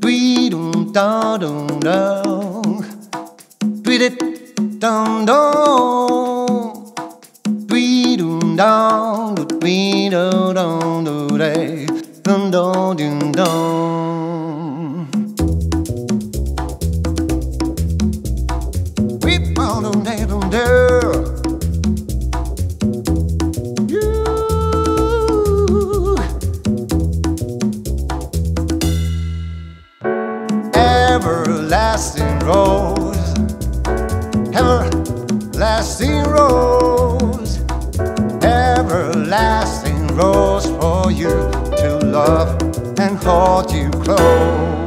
Dee dum dum da. Dee dit dum dum. Rose, everlasting rose, everlasting rose for you to love and hold you close.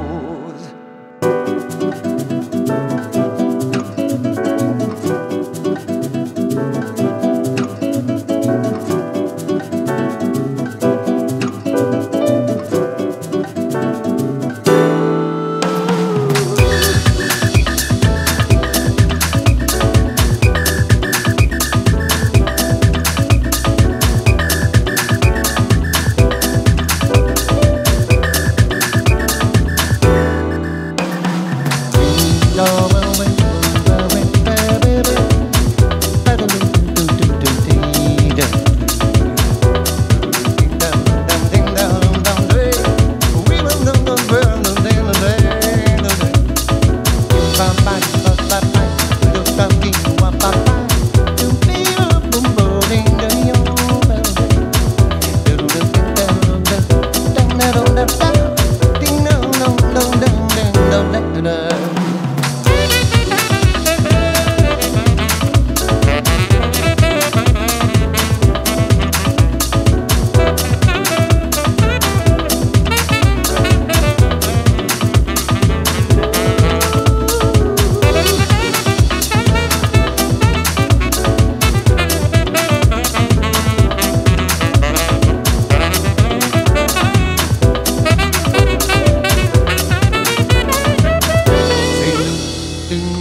Everlasting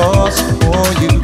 rose, for you